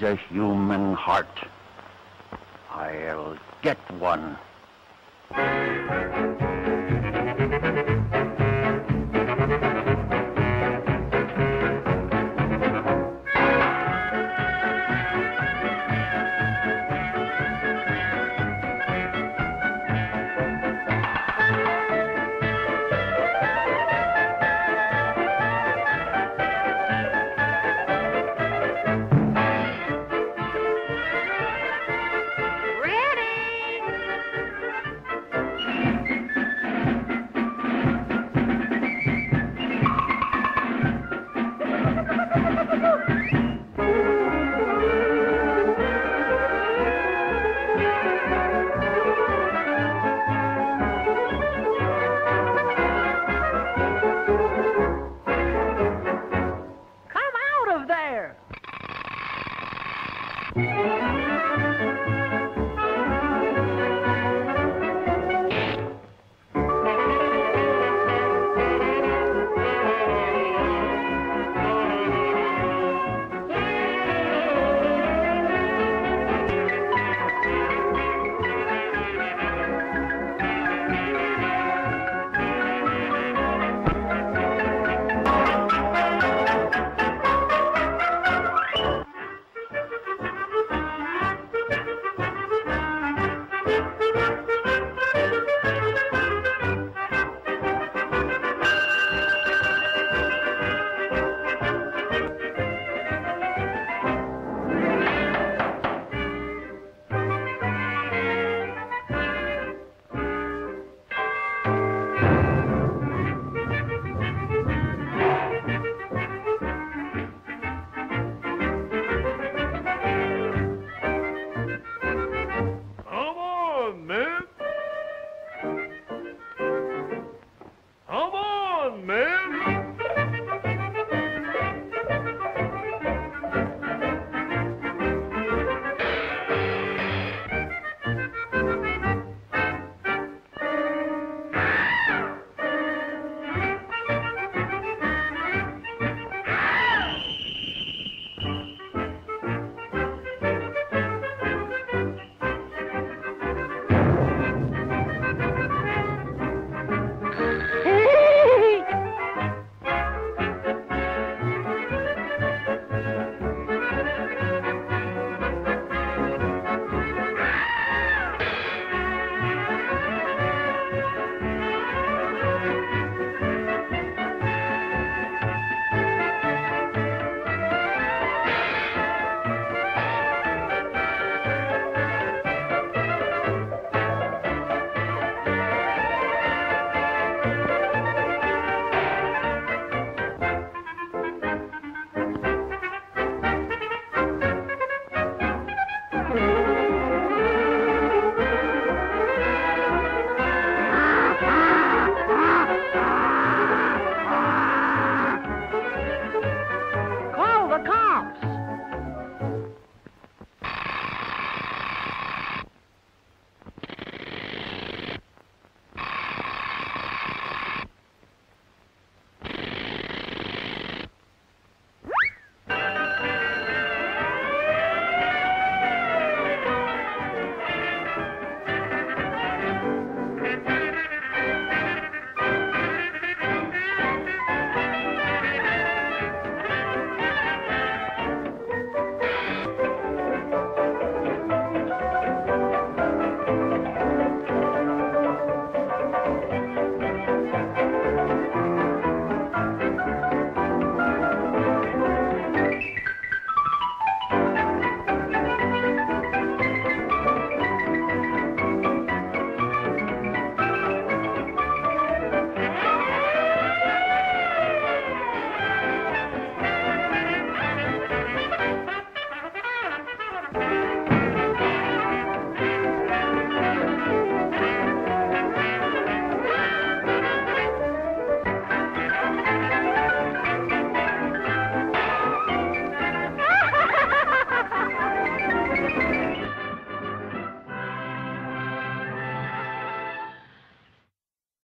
needs a human heart. I'll get one. there.